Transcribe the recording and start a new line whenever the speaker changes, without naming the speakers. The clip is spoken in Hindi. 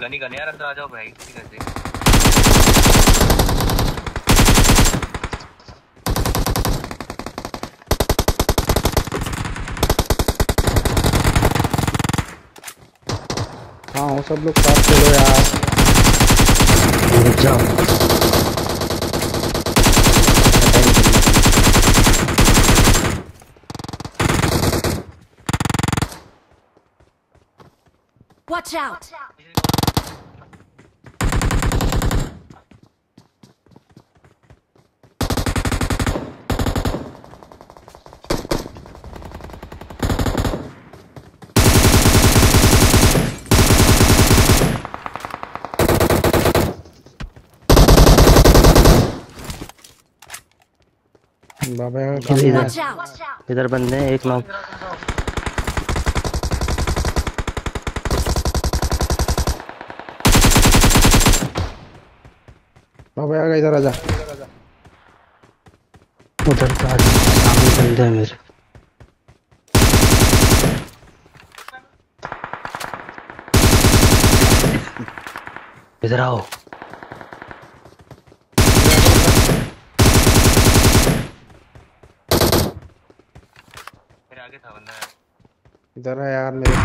गनी गने यार अंदर आ जाओ भाई ठीक है
हाँ वो सब लोग साथ चलो यार।
Watch out!
बाबा
इधर बंदे एक नॉक
बाबा यार इधर आजा
उधर आज सामने बंदे हैं मेरे। इधर आओ।
आगे था बंदा।
इधर है यार मेरे।